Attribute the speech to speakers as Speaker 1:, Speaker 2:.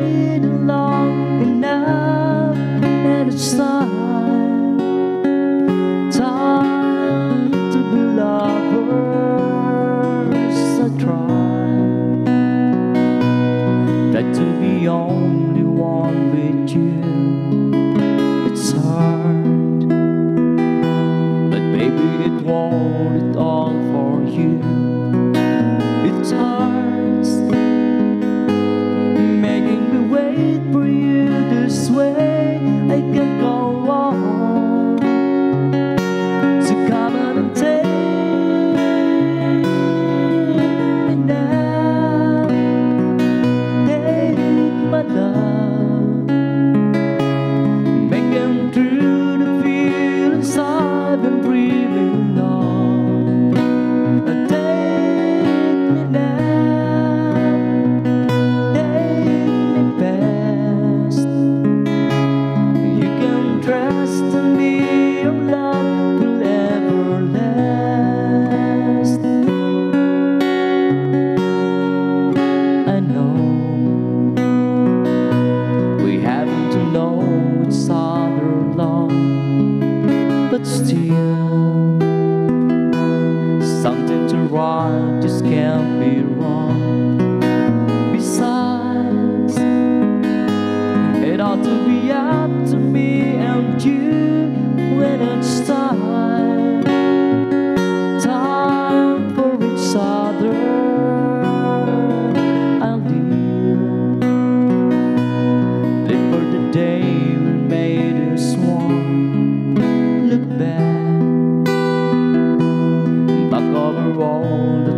Speaker 1: waited long enough, and it's time, time to be lovers. I try, try to be only one with you. It's hard, but maybe it won't it all for you. steal Something to write this can't be wrong. Besides, it ought to be out. all